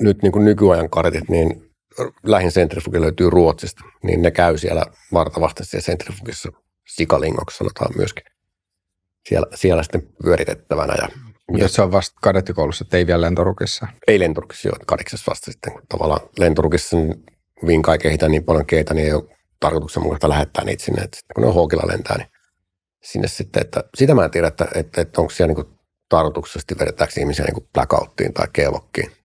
nyt niin kuin nykyajan kartit, niin lähin sentrifugi löytyy Ruotsista, niin ne käy siellä vartavasti siellä sentrifugissa sikalingoksi sanotaan myöskin. Siellä, siellä sitten pyöritettävänä. Ja, Mutta se on vasta kadettikoulussa, ei vielä lentorukissa. Ei lentorukissa, joo, kadiksessa vasta sitten. Kun tavallaan lentorukissa vinkaa kehitä niin paljon keitä, niin ei ole tarkoituksenmukaista lähettää niitä sinne. Että sitten kun ne on hookilla lentää, niin sinne sitten, että sitä mä en tiedä, että, että, että onko siellä niin tarkoituksesti vedetäänkö ihmisiä niin blackouttiin tai keevokkiin.